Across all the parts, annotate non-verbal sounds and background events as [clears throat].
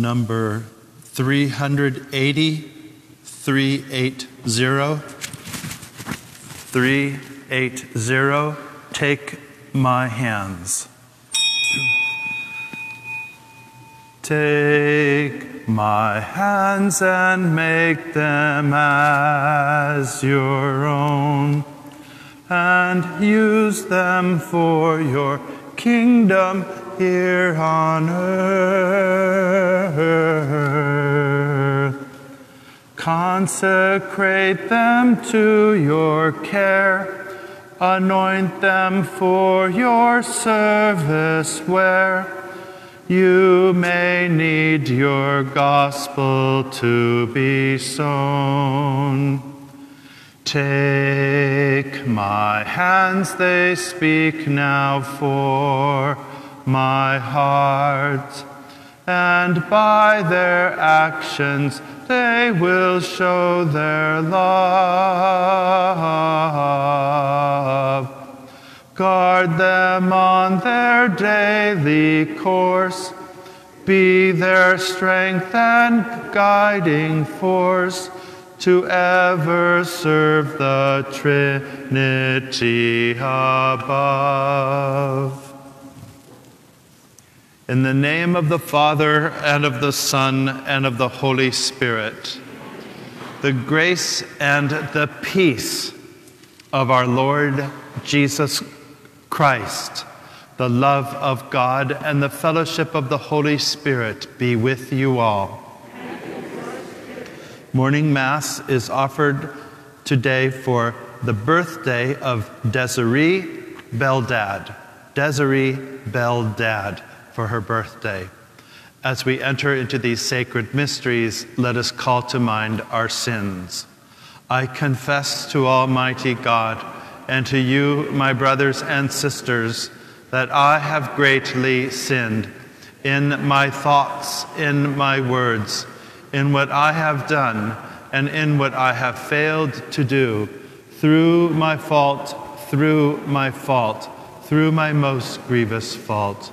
number 380, 380, 380, take my hands. Take my hands and make them as your own, and use them for your kingdom here on earth. Consecrate them to your care, anoint them for your service where you may need your gospel to be sown. Take my hands, they speak now for my heart, and by their actions they will show their love. Guard them on their daily course. Be their strength and guiding force to ever serve the Trinity above. In the name of the Father, and of the Son, and of the Holy Spirit, the grace and the peace of our Lord Jesus Christ, the love of God, and the fellowship of the Holy Spirit be with you all. Morning Mass is offered today for the birthday of Desiree Beldad. Desiree Beldad for her birthday. As we enter into these sacred mysteries, let us call to mind our sins. I confess to Almighty God and to you, my brothers and sisters, that I have greatly sinned in my thoughts, in my words, in what I have done, and in what I have failed to do, through my fault, through my fault, through my most grievous fault.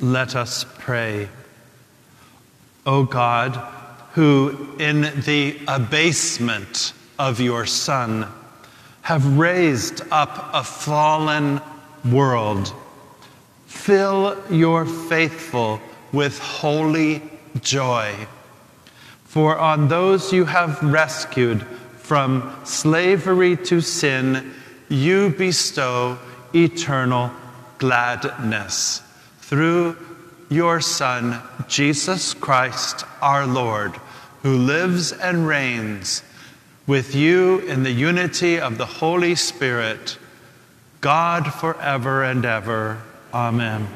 Let us pray. O God, who in the abasement of your Son have raised up a fallen world, fill your faithful with holy joy. For on those you have rescued from slavery to sin, you bestow eternal gladness through your Son, Jesus Christ our Lord, who lives and reigns with you in the unity of the Holy Spirit, God forever and ever. Amen.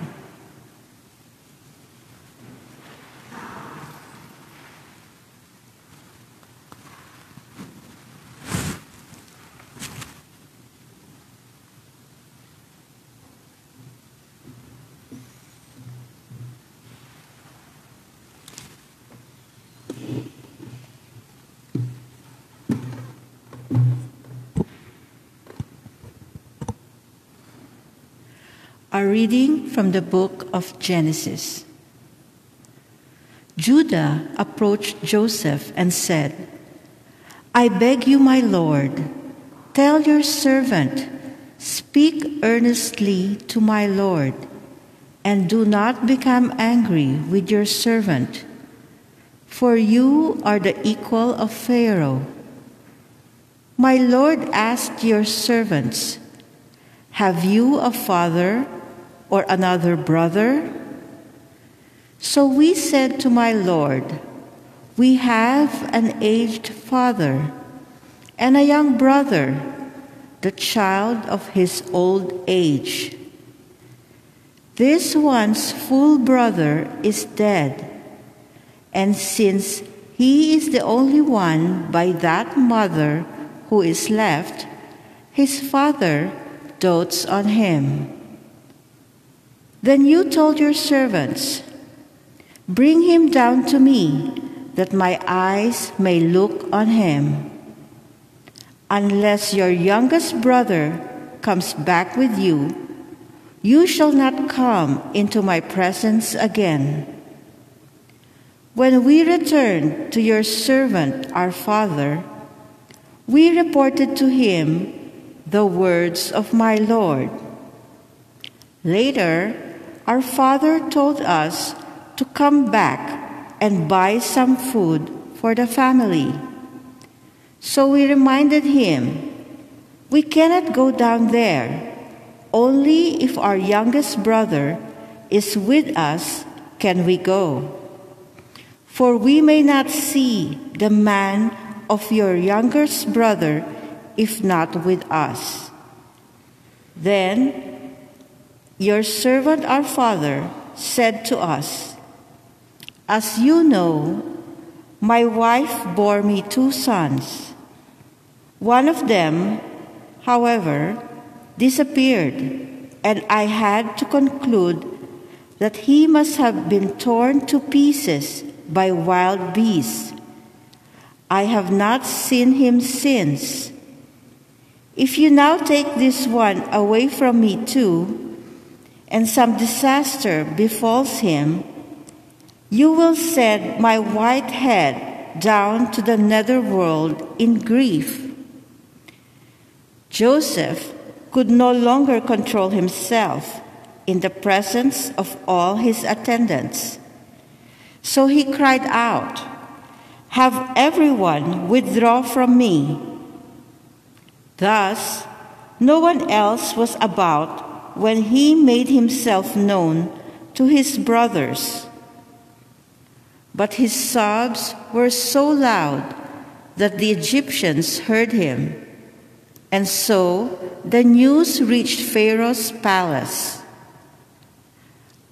A reading from the book of Genesis. Judah approached Joseph and said, I beg you, my Lord, tell your servant, speak earnestly to my Lord, and do not become angry with your servant, for you are the equal of Pharaoh. My Lord asked your servants, Have you a father? Or another brother? So we said to my Lord, We have an aged father and a young brother, the child of his old age. This one's full brother is dead, and since he is the only one by that mother who is left, his father dotes on him. Then you told your servants, Bring him down to me, that my eyes may look on him. Unless your youngest brother comes back with you, you shall not come into my presence again. When we returned to your servant, our father, we reported to him the words of my Lord. Later, our father told us to come back and buy some food for the family. So we reminded him, We cannot go down there. Only if our youngest brother is with us can we go. For we may not see the man of your youngest brother if not with us. Then your servant, our father, said to us, As you know, my wife bore me two sons. One of them, however, disappeared, and I had to conclude that he must have been torn to pieces by wild beasts. I have not seen him since. If you now take this one away from me too, and some disaster befalls him, you will send my white head down to the netherworld in grief. Joseph could no longer control himself in the presence of all his attendants. So he cried out, Have everyone withdraw from me. Thus, no one else was about when he made himself known to his brothers. But his sobs were so loud that the Egyptians heard him. And so the news reached Pharaoh's palace.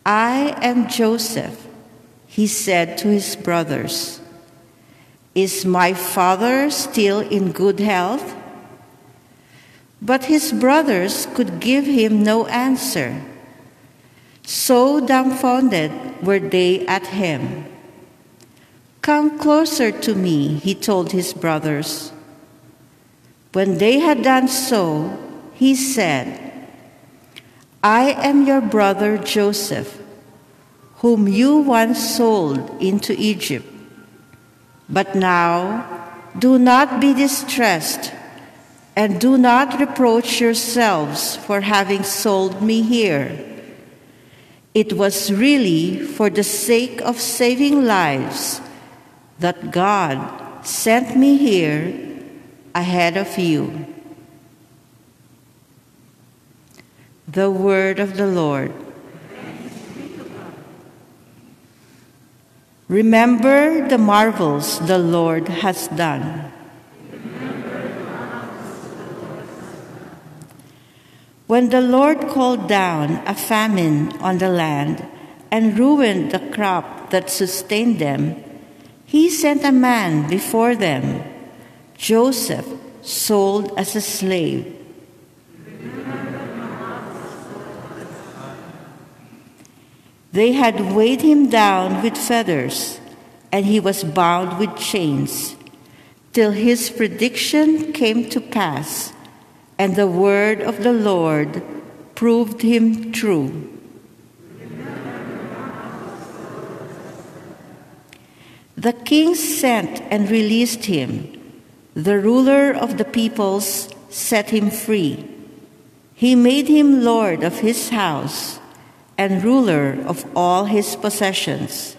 I am Joseph, he said to his brothers. Is my father still in good health? But his brothers could give him no answer. So dumbfounded were they at him. Come closer to me, he told his brothers. When they had done so, he said, I am your brother Joseph, whom you once sold into Egypt. But now, do not be distressed and do not reproach yourselves for having sold me here. It was really for the sake of saving lives that God sent me here ahead of you. The word of the Lord. Remember the marvels the Lord has done. When the Lord called down a famine on the land and ruined the crop that sustained them, he sent a man before them, Joseph, sold as a slave. They had weighed him down with feathers, and he was bound with chains, till his prediction came to pass and the word of the Lord proved him true. The king sent and released him. The ruler of the peoples set him free. He made him lord of his house and ruler of all his possessions.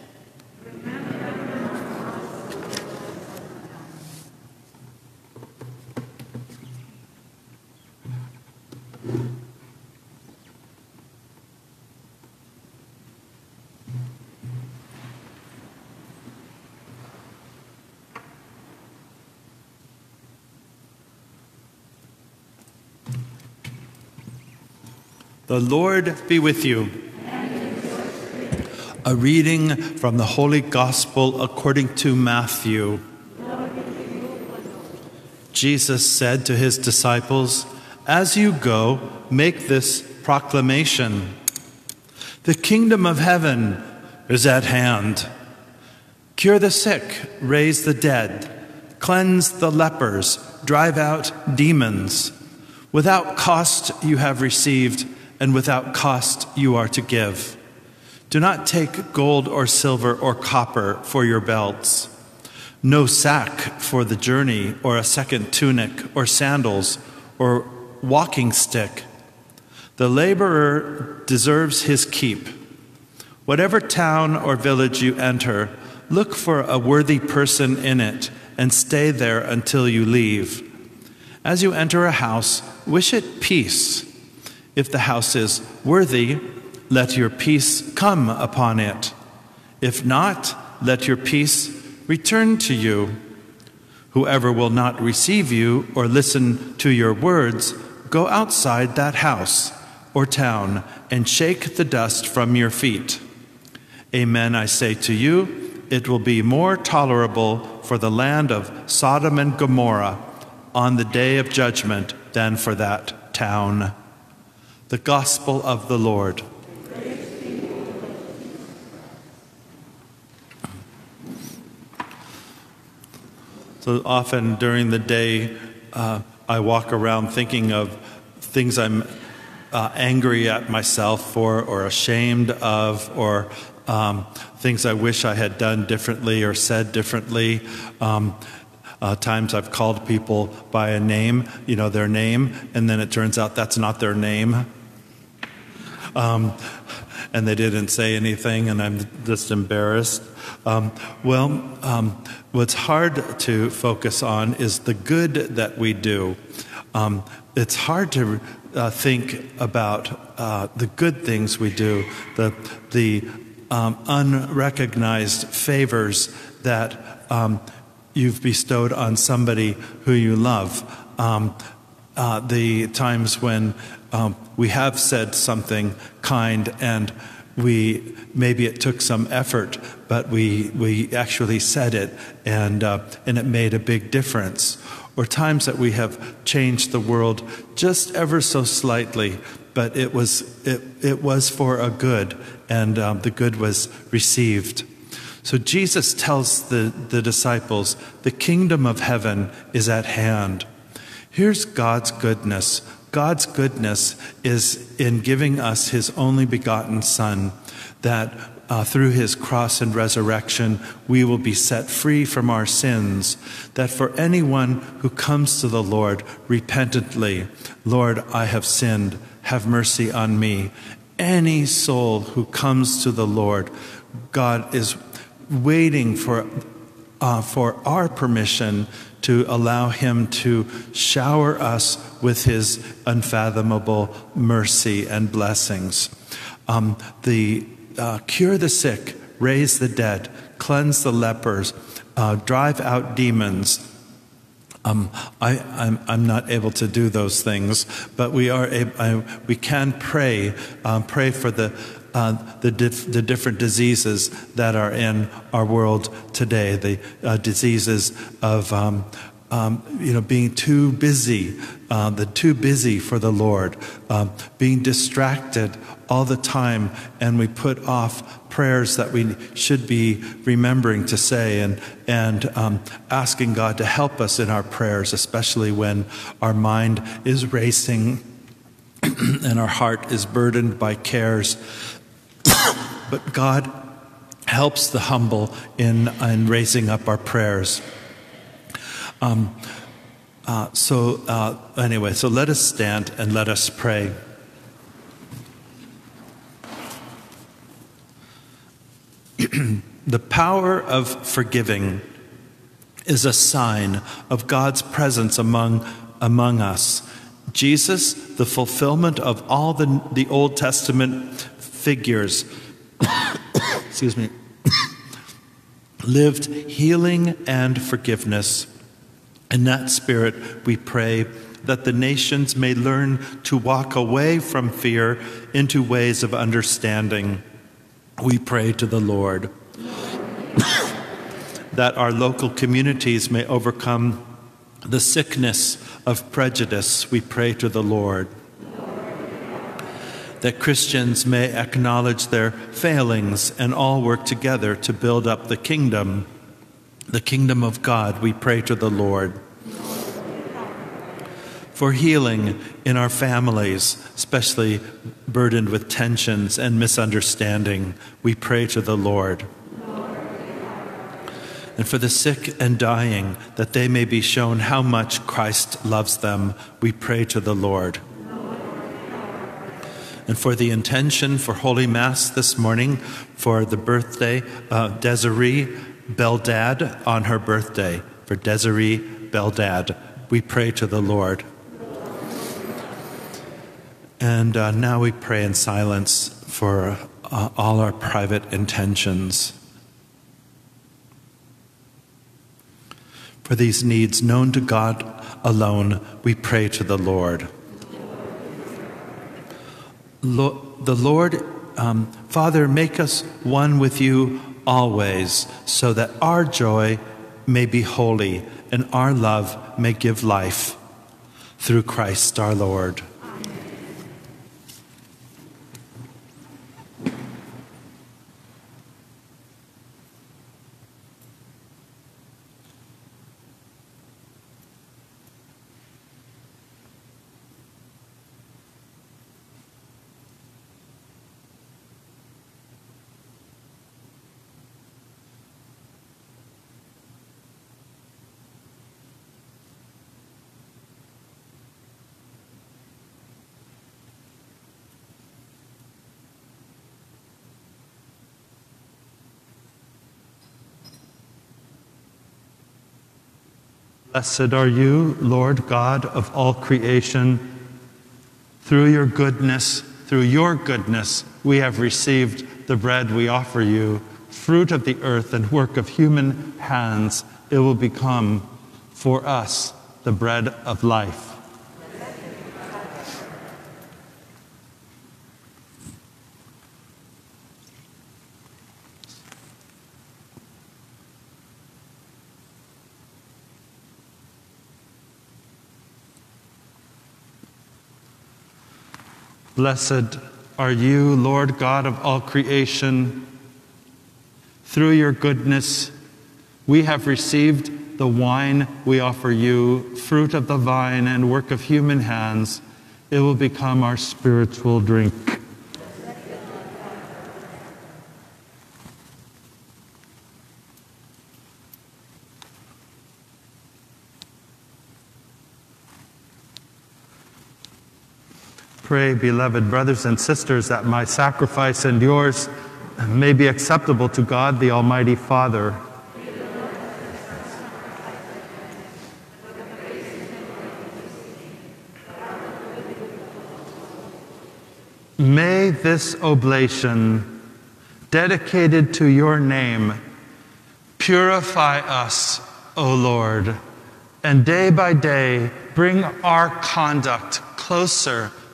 The Lord be with you. A reading from the Holy Gospel according to Matthew. Jesus said to his disciples, As you go, make this proclamation The kingdom of heaven is at hand. Cure the sick, raise the dead, cleanse the lepers, drive out demons. Without cost you have received, and without cost you are to give. Do not take gold or silver or copper for your belts, no sack for the journey, or a second tunic, or sandals, or walking stick. The laborer deserves his keep. Whatever town or village you enter, look for a worthy person in it and stay there until you leave. As you enter a house, wish it peace. If the house is worthy, let your peace come upon it. If not, let your peace return to you. Whoever will not receive you or listen to your words, go outside that house or town and shake the dust from your feet. Amen, I say to you, it will be more tolerable for the land of Sodom and Gomorrah on the day of judgment than for that town. The Gospel of the Lord. So often during the day, uh, I walk around thinking of things I'm uh, angry at myself for, or ashamed of, or um, things I wish I had done differently or said differently. Um, uh, times I've called people by a name, you know, their name, and then it turns out that's not their name. Um, and they didn't say anything, and I'm just embarrassed. Um, well, um, what's hard to focus on is the good that we do. Um, it's hard to uh, think about uh, the good things we do, the, the um, unrecognized favors that um, you've bestowed on somebody who you love. Um, uh, the times when um, we have said something kind and we maybe it took some effort, but we we actually said it and uh, and it made a big difference. Or times that we have changed the world just ever so slightly, but it was it it was for a good, and um, the good was received. So Jesus tells the, the disciples, the kingdom of heaven is at hand. Here's God's goodness. God's goodness is in giving us his only begotten Son, that uh, through his cross and resurrection, we will be set free from our sins. That for anyone who comes to the Lord repentantly, Lord, I have sinned, have mercy on me. Any soul who comes to the Lord, God is waiting for, uh, for our permission to allow Him to shower us with His unfathomable mercy and blessings. Um, the uh, cure the sick, raise the dead, cleanse the lepers, uh, drive out demons. Um, I, am not able to do those things, but we are. Able, we can pray. Um, pray for the uh, the, dif- the different diseases that are in our world today, the uh, diseases of um, um, you know, being too busy, uh, the too busy for the Lord, um, being distracted all the time, and we put off prayers that we should be remembering to say, and and um, asking God to help us in our prayers, especially when our mind is racing [clears throat] and our heart is burdened by cares but God helps the humble in, in raising up our prayers. Um, uh, so, uh, anyway, so let us stand and let us pray. [clears throat] the power of forgiving is a sign of God's presence among, among us. Jesus, the fulfillment of all the, the Old Testament figures, excuse me, lived healing and forgiveness. In that spirit, we pray that the nations may learn to walk away from fear into ways of understanding. we pray to the Lord. [coughs] that our local communities may overcome the sickness of prejudice, we pray to the Lord. That Christians may acknowledge their failings and all work together to build up the kingdom, the kingdom of God, we pray to the Lord. For healing in our families, especially burdened with tensions and misunderstanding, we pray to the Lord and for the sick and dying, that they may be shown how much Christ loves them, we pray to the Lord. And for the intention for Holy Mass this morning, for the birthday of Desiree Beldad on her birthday, for Desiree Beldad, we pray to the Lord. And uh, now we pray in silence for uh, all our private intentions. For these needs known to God alone, we pray to the Lord. The Lord, um, Father, make us one with you always, so that our joy may be holy and our love may give life. Through Christ our Lord. Blessed are you, Lord God of all creation. Through your goodness, through your goodness, we have received the bread we offer you, fruit of the earth and work of human hands. It will become for us the bread of life. Blessed are you, Lord God of all creation. Through your goodness, we have received the wine we offer you, fruit of the vine and work of human hands. It will become our spiritual drink. Pray, beloved brothers and sisters, that my sacrifice and yours may be acceptable to God, the Almighty Father. May this oblation, dedicated to your name, purify us, O Lord, and day by day bring our conduct closer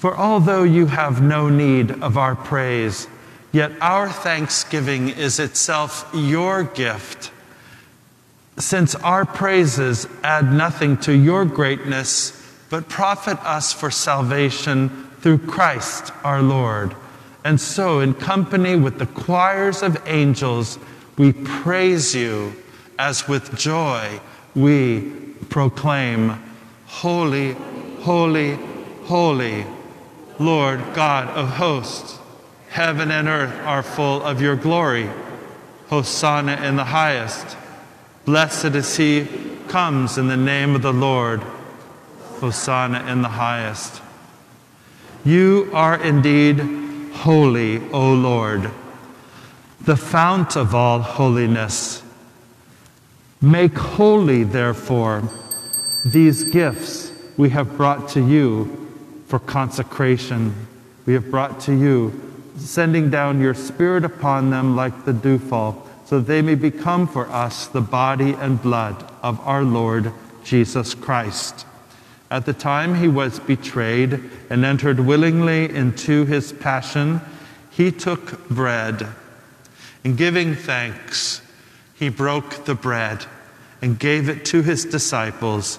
For although you have no need of our praise, yet our thanksgiving is itself your gift. Since our praises add nothing to your greatness, but profit us for salvation through Christ our Lord. And so, in company with the choirs of angels, we praise you as with joy we proclaim, Holy, holy, holy Lord God of hosts, heaven and earth are full of your glory. Hosanna in the highest. Blessed is he comes in the name of the Lord. Hosanna in the highest. You are indeed holy, O Lord. the fount of all holiness. Make holy, therefore, these gifts we have brought to you for consecration. We have brought to you, sending down your Spirit upon them like the dewfall, so that they may become for us the body and blood of our Lord Jesus Christ. At the time he was betrayed and entered willingly into his passion, he took bread. And giving thanks, he broke the bread and gave it to his disciples,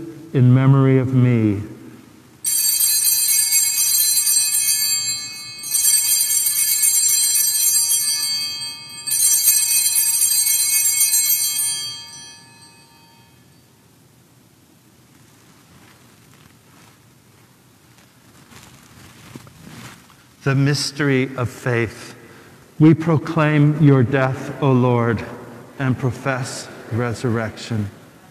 in memory of me. The mystery of faith. We proclaim your death, O Lord, and profess resurrection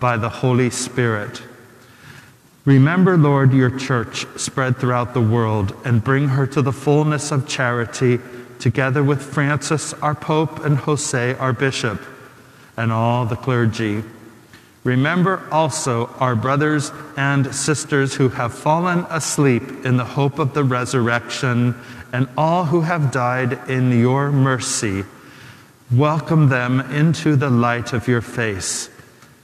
by the Holy Spirit. Remember, Lord, your church spread throughout the world and bring her to the fullness of charity, together with Francis, our Pope, and Jose, our Bishop, and all the clergy. Remember also our brothers and sisters who have fallen asleep in the hope of the resurrection, and all who have died in your mercy. Welcome them into the light of your face.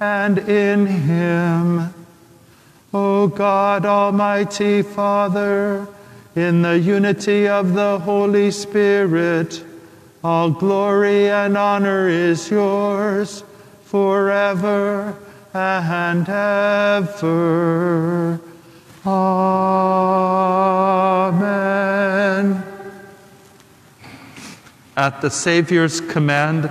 and in him. O God, Almighty Father, in the unity of the Holy Spirit, all glory and honor is yours forever and ever. Amen. At the Savior's command,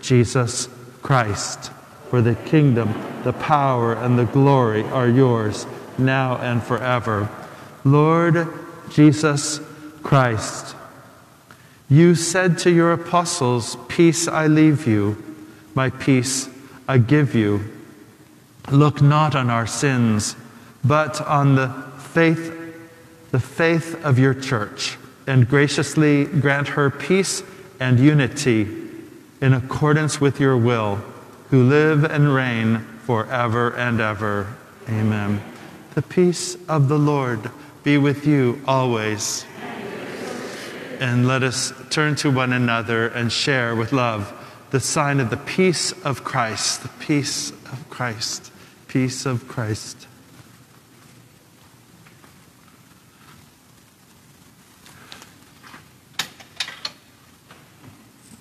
Jesus Christ. For the kingdom, the power, and the glory are yours, now and forever. Lord Jesus Christ, you said to your apostles, Peace I leave you, my peace I give you. Look not on our sins, but on the faith, the faith of your church, and graciously grant her peace and unity in accordance with your will, who live and reign forever and ever. Amen. The peace of the Lord be with you always. And let us turn to one another and share with love the sign of the peace of Christ, the peace of Christ, peace of Christ.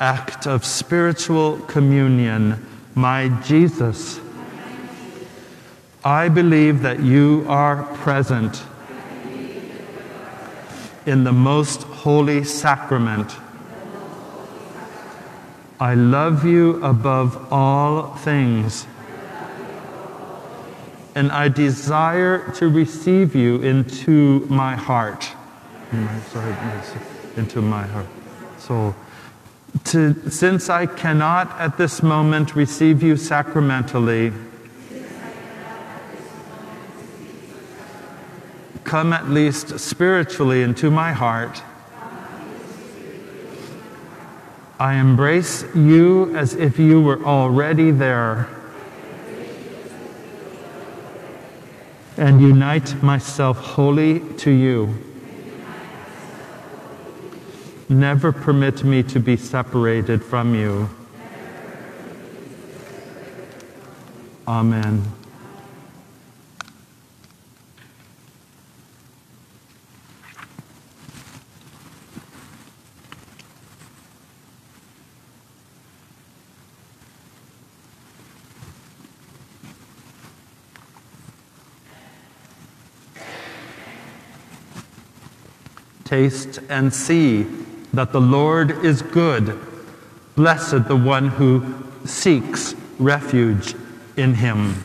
act of spiritual communion, my Jesus. I believe that you are present in the most holy sacrament. I love you above all things. And I desire to receive you into my heart. Into my heart, soul to, since I cannot at this moment receive you sacramentally, come at least spiritually into my heart. I embrace you as if you were already there and unite myself wholly to you. Never permit me to be separated from you. Amen. Taste and see that the Lord is good. Blessed the one who seeks refuge in him.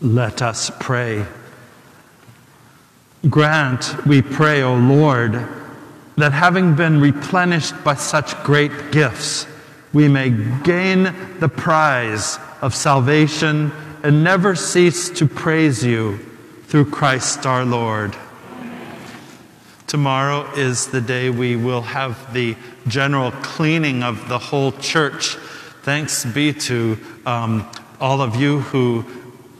Let us pray. Grant, we pray, O Lord, that having been replenished by such great gifts, we may gain the prize of salvation and never cease to praise you through Christ our Lord. Tomorrow is the day we will have the general cleaning of the whole church. Thanks be to um, all of you who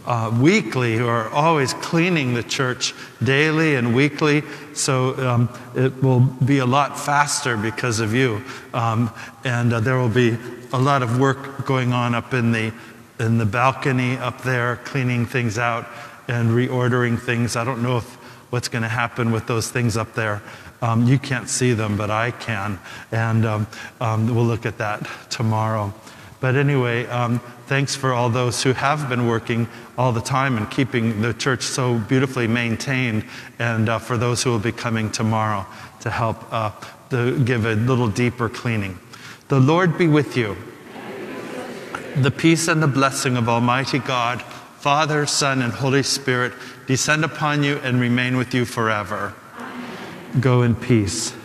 uh, weekly who are always cleaning the church daily and weekly. So um, it will be a lot faster because of you. Um, and uh, there will be a lot of work going on up in the, in the balcony up there, cleaning things out and reordering things. I don't know if, what's going to happen with those things up there. Um, you can't see them, but I can. And um, um, we'll look at that tomorrow. But anyway, um, thanks for all those who have been working all the time and keeping the church so beautifully maintained, and uh, for those who will be coming tomorrow to help uh, to give a little deeper cleaning. The Lord be with you. The peace and the blessing of Almighty God, Father, Son, and Holy Spirit descend upon you and remain with you forever. Go in peace.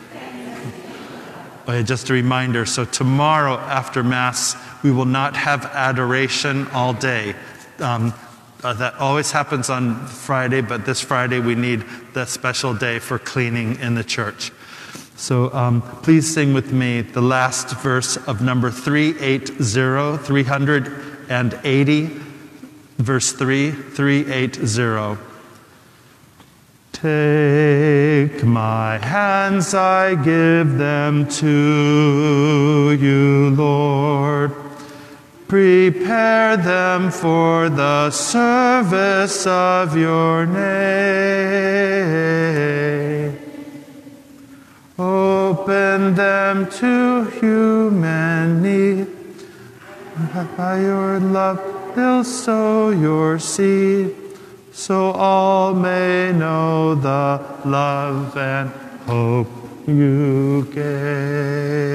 Uh, just a reminder so, tomorrow after Mass, we will not have adoration all day. Um, uh, that always happens on Friday, but this Friday we need that special day for cleaning in the church. So um, please sing with me the last verse of number 380, 380, verse 3, 380. Take my hands, I give them to you, Lord. Prepare them for the service of your name. Open them to human need. By your love, they'll sow your seed so all may know the love and hope you gave.